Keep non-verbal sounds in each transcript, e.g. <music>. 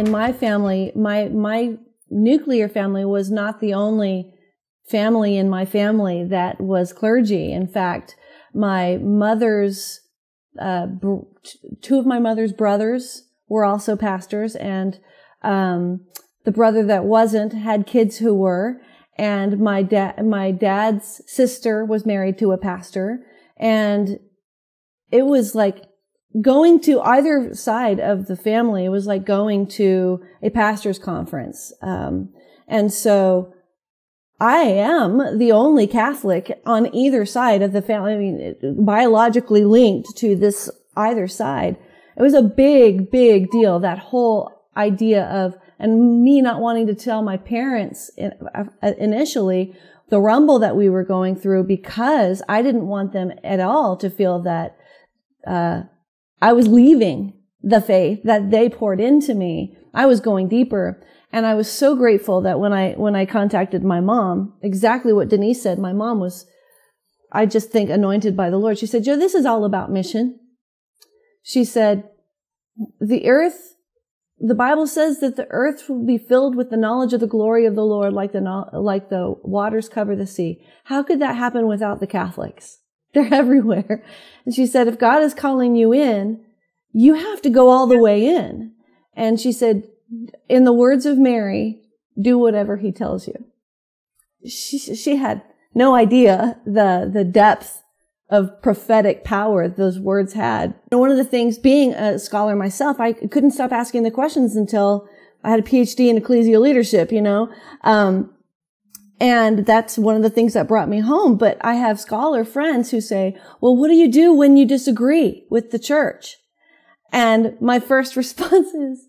in my family, my, my nuclear family was not the only family in my family that was clergy. In fact, my mother's, uh, br- two of my mother's brothers were also pastors and, um, the brother that wasn't had kids who were. And my dad, my dad's sister was married to a pastor and it was like going to either side of the family. Was like going to a pastor's conference. Um, and so I am the only Catholic on either side of the family. I mean, biologically linked to this either side. It was a big, big deal. That whole idea of, and me not wanting to tell my parents uh, initially the rumble that we were going through because I didn't want them at all to feel that, uh, I was leaving the faith that they poured into me. I was going deeper. And I was so grateful that when I, when I contacted my mom, exactly what Denise said, my mom was, I just think anointed by the Lord. She said, Jo, this is all about mission. She said, the earth, the Bible says that the earth will be filled with the knowledge of the glory of the Lord like the, like the waters cover the sea. How could that happen without the Catholics? <laughs> They're everywhere. And she said, if God is calling you in, you have to go all the way in. And she said, in the words of Mary, do whatever he tells you. She, she had no idea the, the depth of prophetic power those words had. And one of the things, being a scholar myself, I couldn't stop asking the questions until I had a PhD in ecclesial leadership, you know. Um, and that's one of the things that brought me home. But I have scholar friends who say, well, what do you do when you disagree with the church? And my first <laughs> response is,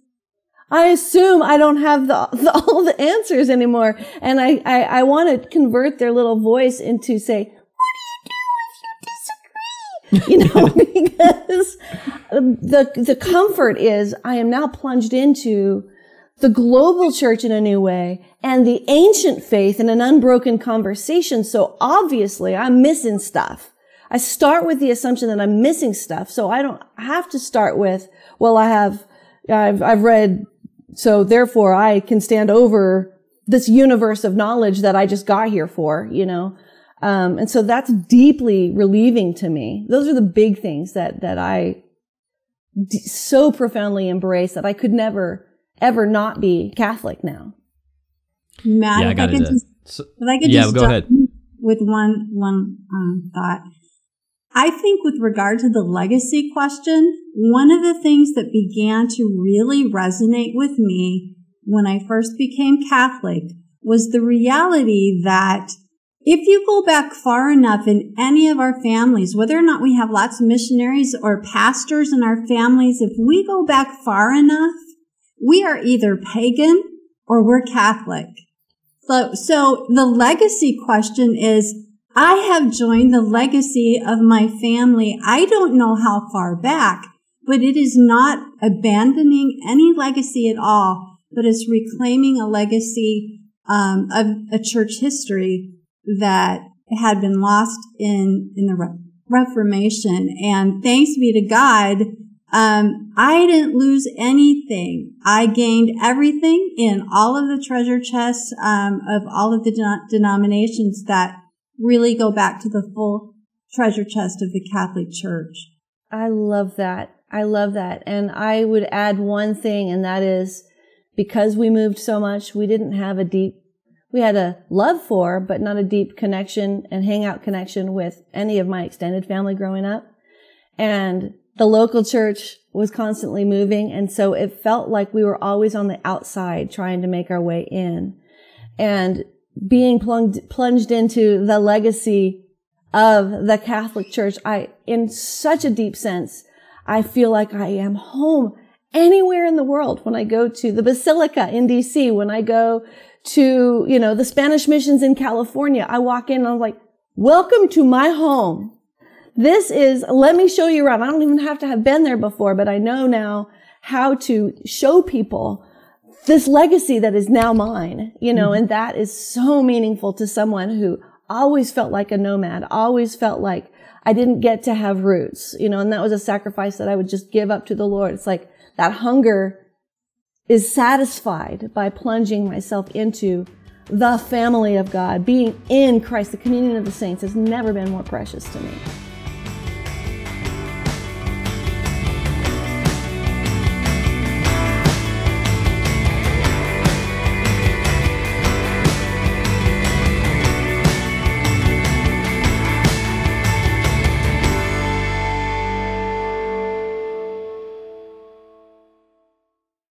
I assume I don't have the, <laughs> the, all the answers anymore. And I, I, I want to convert their little voice into say, what do you do if you disagree? <laughs> you know, because the, the comfort is I am now plunged into the global church in a new way and the ancient faith in an unbroken conversation. So obviously I'm missing stuff. I start with the assumption that I'm missing stuff. So I don't have to start with, well, I have, I've, I've read, so therefore I can stand over this universe of knowledge that I just got here for, you know? Um, and so that's deeply relieving to me. Those are the big things that, that I d- so profoundly embrace that I could never ever not be Catholic now. Matt, yeah, if I, I could just, so, if I could yeah, just go ahead. with one one um, thought. I think with regard to the legacy question, one of the things that began to really resonate with me when I first became Catholic was the reality that if you go back far enough in any of our families, whether or not we have lots of missionaries or pastors in our families, if we go back far enough, we are either pagan or we're Catholic. So, so the legacy question is, I have joined the legacy of my family. I don't know how far back, but it is not abandoning any legacy at all, but it's reclaiming a legacy um, of a church history that had been lost in in the Re- Reformation. And thanks be to God, um, I didn't lose anything. I gained everything in all of the treasure chests um, of all of the de- denominations that really go back to the full treasure chest of the Catholic Church. I love that. I love that. And I would add one thing, and that is because we moved so much, we didn't have a deep, we had a love for, but not a deep connection and hangout connection with any of my extended family growing up. And the local church was constantly moving. And so it felt like we were always on the outside trying to make our way in and being plunged, plunged into the legacy of the Catholic Church. I, in such a deep sense, I feel like I am home anywhere in the world when I go to the Basilica in DC, when I go to, you know, the Spanish missions in California. I walk in and I'm like, welcome to my home. This is, let me show you around. I don't even have to have been there before, but I know now how to show people this legacy that is now mine, you know, mm-hmm. and that is so meaningful to someone who always felt like a nomad, always felt like I didn't get to have roots, you know, and that was a sacrifice that I would just give up to the Lord. It's like that hunger is satisfied by plunging myself into the family of God. Being in Christ, the communion of the saints, has never been more precious to me.